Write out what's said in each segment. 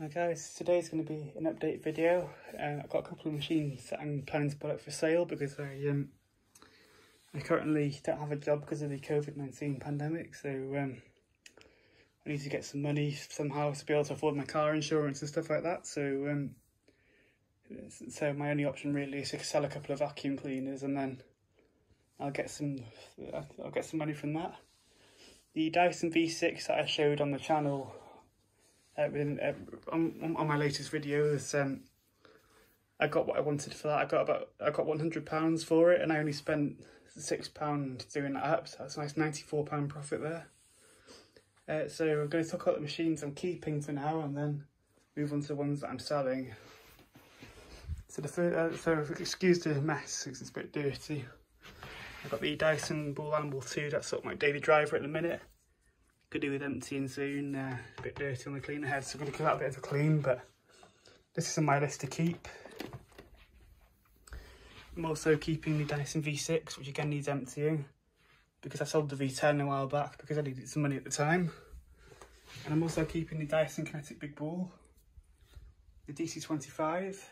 Hi guys, today's going to be an update video. Uh, I've got a couple of machines that I'm planning to put up for sale because I um, I currently don't have a job because of the COVID-19 pandemic, so um, I need to get some money somehow to be able to afford my car insurance and stuff like that. So um, so my only option really is to sell a couple of vacuum cleaners and then I'll get some I'll get some money from that. The Dyson V6 that I showed on the channel within, uh, on, on my latest videos. Um, I got what I wanted for that. I got about I got one hundred pounds for it, and I only spent six pound doing that up. So that's a nice ninety four pound profit there. Uh, so I'm going to talk about the machines I'm keeping for now, and then move on to the ones that I'm selling. So the first, uh, so excuse the mess, because it's a bit dirty. I've got the Dyson Ball Animal 2, that's sort of my daily driver at the minute could do with emptying soon. Uh, a bit dirty on the cleaner head, so I'm going to give that a bit of a clean, but this is on my list to keep. I'm also keeping the Dyson V6, which again needs emptying, because I sold the V10 a while back because I needed some money at the time. And I'm also keeping the Dyson Kinetic Big Ball, the DC25,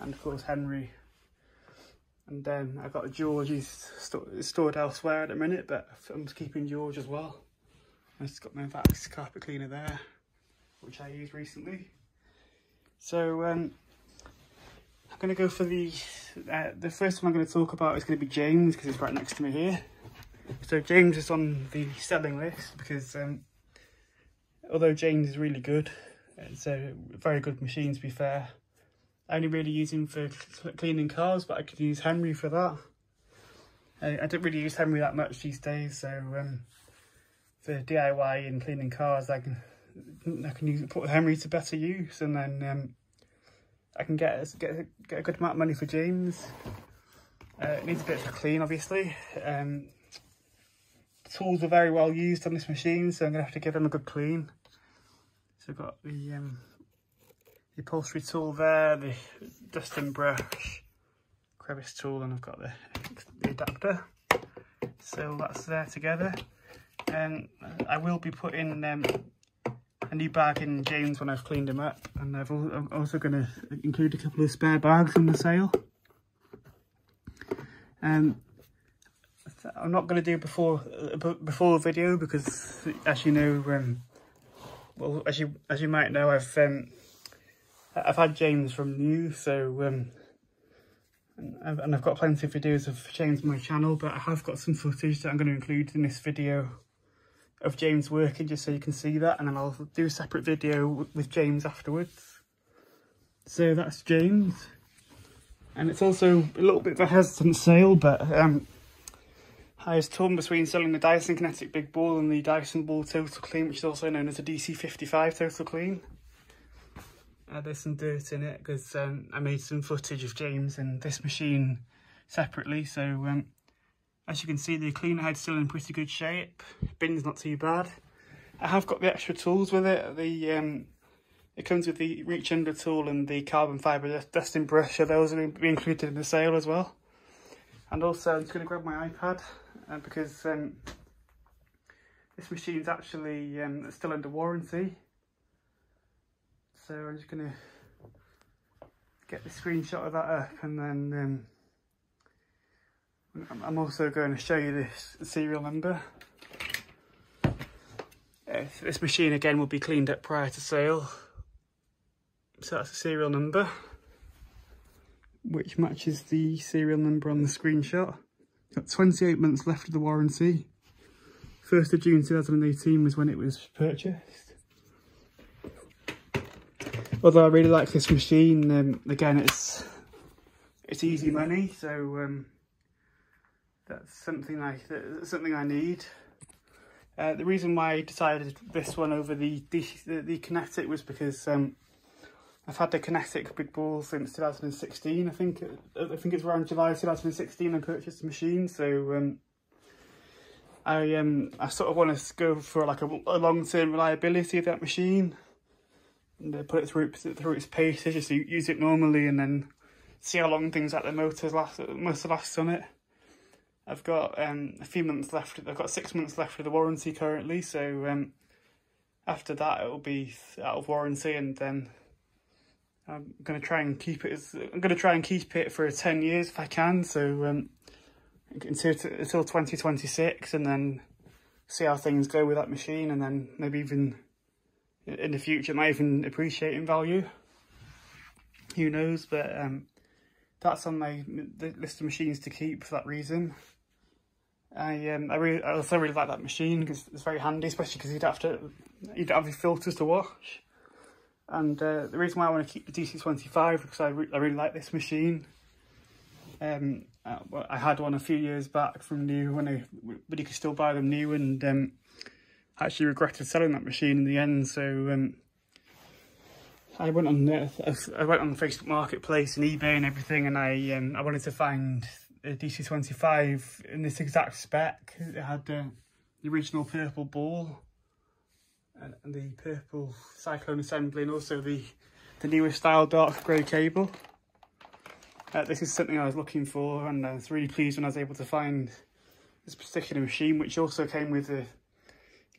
and of course Henry. And then I've got George, st stored elsewhere at the minute, but I'm keeping George as well. I've just got my Vax carpet cleaner there, which I used recently. So um, I'm going to go for the, uh, the first one I'm going to talk about is going to be James, because he's right next to me here. So James is on the selling list because um, although James is really good, it's a very good machine to be fair, I only really use him for cleaning cars, but I could use Henry for that. I, I don't really use Henry that much these days, so um, for DIY and cleaning cars, I can I can use put Henry to better use, and then um, I can get get get a good amount of money for James. Uh, it needs a bit of a clean, obviously. Um, tools are very well used on this machine, so I'm gonna have to give them a good clean. So I've got the um, the upholstery tool there, the dusting brush, crevice tool, and I've got the, the adapter. So that's there together. And I will be putting um, a new bag in James when I've cleaned him up. And i am also going to include a couple of spare bags in the sale. Um, I'm not going to do before before the video because, as you know, um, well, as you as you might know, I've um, I've had James from new, so um, and I've got plenty of videos of James on my channel, but I have got some footage that I'm going to include in this video of James working, just so you can see that, and then I'll do a separate video with James afterwards. So that's James, and it's also a little bit of a hesitant sale, but um, I was torn between selling the Dyson Kinetic Big Ball and the Dyson Ball Total Clean, which is also known as the DC55 Total Clean. Uh, there's some dirt in it because um, I made some footage of James and this machine separately. So um, as you can see, the cleaner head's still in pretty good shape. Bin's not too bad. I have got the extra tools with it. The um, It comes with the reach under tool and the carbon fibre dusting brush. So those will be included in the sale as well. And also I'm just going to grab my iPad uh, because um, this machine's actually um, still under warranty so I'm just going to get the screenshot of that up and then um, I'm also going to show you this serial number. This machine again will be cleaned up prior to sale. So that's the serial number, which matches the serial number on the screenshot. Got 28 months left of the warranty. 1st of June 2018 was when it was purchased although I really like this machine, um, again it's it's easy money, so um, that's something I that's something I need. Uh, the reason why I decided this one over the the, the Kinetic was because um, I've had the Kinetic Big Ball since 2016. I think I think it's around July 2016 I purchased the machine, so um, I um I sort of want to go for like a, a long term reliability of that machine and put it through through its paces, just use it normally and then see how long things like the motors last must last on it. I've got um, a few months left. I've got six months left of the warranty currently, so um, after that it'll be out of warranty and then I'm gonna try and keep it I'm gonna try and keep it for 10 years if I can so um, until, until 2026 and then see how things go with that machine and then maybe even in the future it might even appreciate in value who knows but um, that's on my list of machines to keep for that reason I um I really I also really like that machine because it's very handy especially because you'd have to you'd have your filters to wash and uh, the reason why I want to keep the DC25 because I, re I really like this machine um uh, I had one a few years back from new when I, but you could still buy them new and um, I actually regretted selling that machine in the end. So um, I went on uh, I went on the Facebook Marketplace and eBay and everything, and I um, I wanted to find a DC25 in this exact spec. It had uh, the original purple ball and, and the purple cyclone assembly, and also the the newer style dark grey cable. Uh, this is something I was looking for and I was really pleased when I was able to find this particular machine which also came with the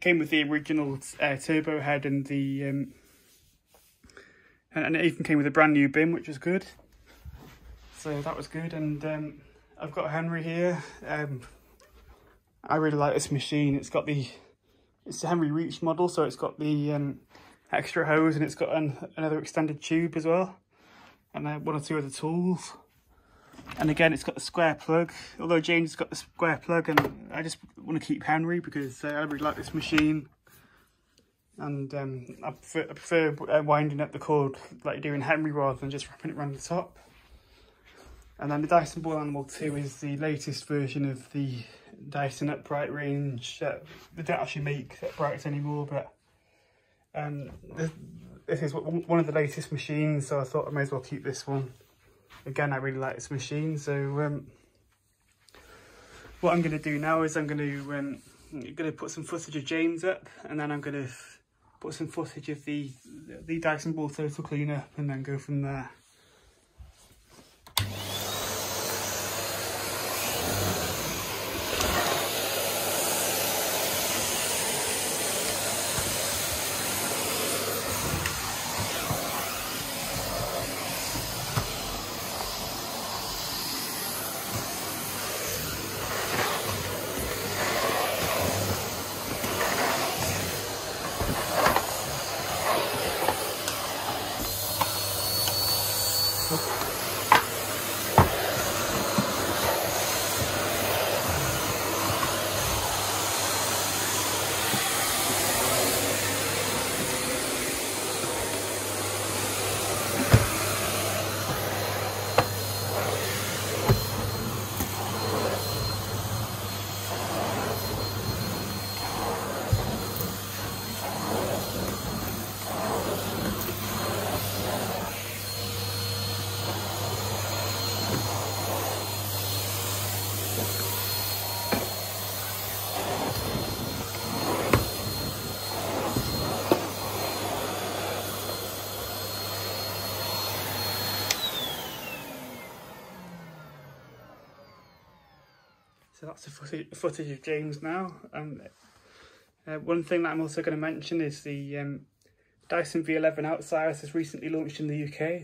came with the original uh, turbo head and the um, and it even came with a brand new bin which was good so that was good and um, I've got Henry here um, I really like this machine it's got the it's the Henry Reach model so it's got the um, extra hose and it's got an, another extended tube as well and one or two other tools. And again, it's got the square plug, although James has got the square plug and I just want to keep Henry because uh, I really like this machine. And um, I prefer, I prefer winding up the cord like you do in Henry rather than just wrapping it around the top. And then the Dyson Ball Animal 2 is the latest version of the Dyson upright range. Uh, they don't actually make uprights anymore, but um, the, this is one of the latest machines, so I thought I may as well keep this one. Again, I really like this machine, so um, what I'm going to do now is I'm going to um, going to put some footage of James up, and then I'm going to put some footage of the the Dyson Ball Total Cleaner, and then go from there. So that's the footage, of James now. And uh, one thing that I'm also going to mention is the um, Dyson V11 Outsiders has recently launched in the UK.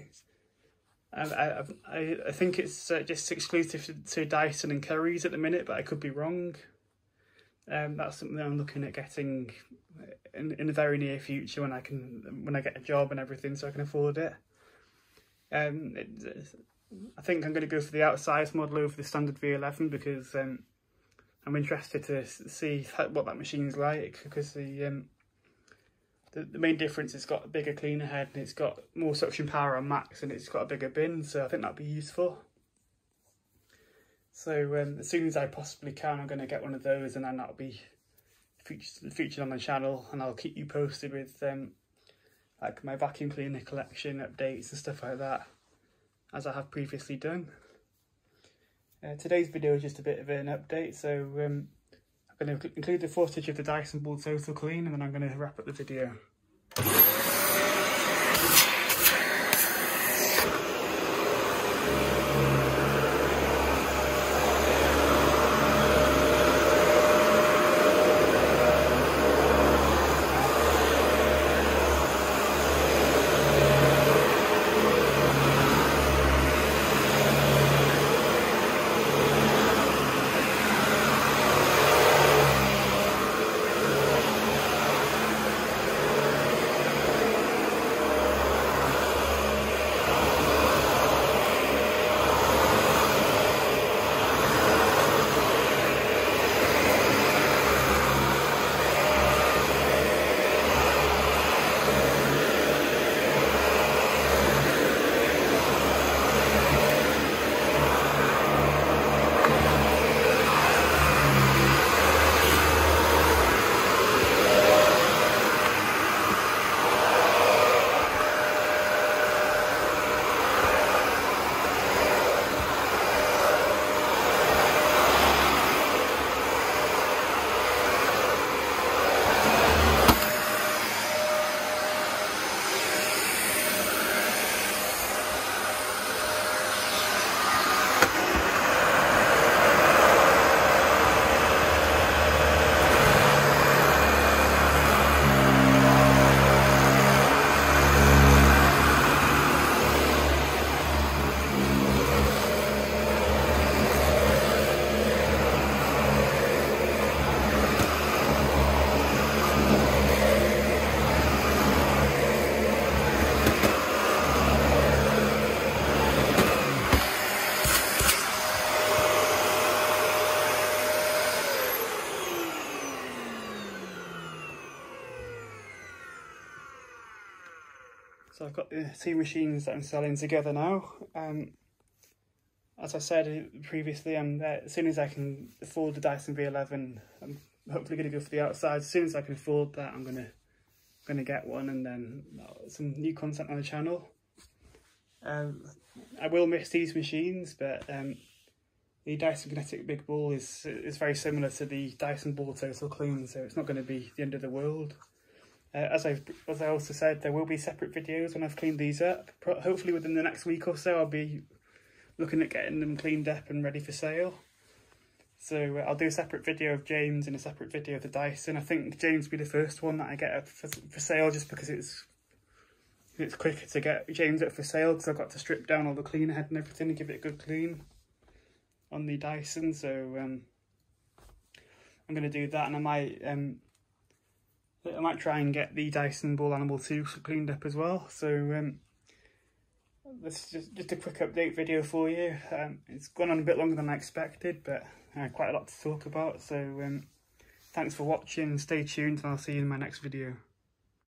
And I, I, I think it's uh, just exclusive to, Dyson and Currys at the minute, but I could be wrong. Um, that's something I'm looking at getting in, in the very near future when I can when I get a job and everything, so I can afford it. Um, it, I think I'm going to go for the outsize model over the standard V11 because um, I'm interested to see what that machine's like because the, um, the the main difference is it's got a bigger cleaner head and it's got more suction power on max and it's got a bigger bin so I think that'd be useful. So um, as soon as I possibly can I'm going to get one of those and then that'll be featured, featured on the channel and I'll keep you posted with um, like my vacuum cleaner collection updates and stuff like that as I have previously done. Uh, today's video is just a bit of an update, so um, I'm going to include the footage of the Dyson Ball Total Clean and then I'm going to wrap up the video. I've got the two machines that I'm selling together now. Um, as I said previously, I'm uh, as soon as I can afford the Dyson V11, I'm hopefully going to go for the outsize. As soon as I can afford that, I'm gonna gonna get one, and then uh, some new content on the channel. Um, I will miss these machines, but um, the Dyson Kinetic Big Ball is is very similar to the Dyson Ball Total Clean, so it's not going to be the end of the world. Uh, as I've as I also said, there will be separate videos when I've cleaned these up. Pro hopefully within the next week or so, I'll be looking at getting them cleaned up and ready for sale. So uh, I'll do a separate video of James and a separate video of the Dyson. I think James will be the first one that I get up for, for sale just because it's it's quicker to get James up for sale because I've got to strip down all the cleaner head and everything and give it a good clean on the Dyson. So um, I'm going to do that and I might um, I might try and get the Dyson Ball Animal 2 cleaned up as well. So um, this is just, just a quick update video for you. Um, it's gone on a bit longer than I expected, but uh, quite a lot to talk about. So um, thanks for watching, stay tuned, and I'll see you in my next video.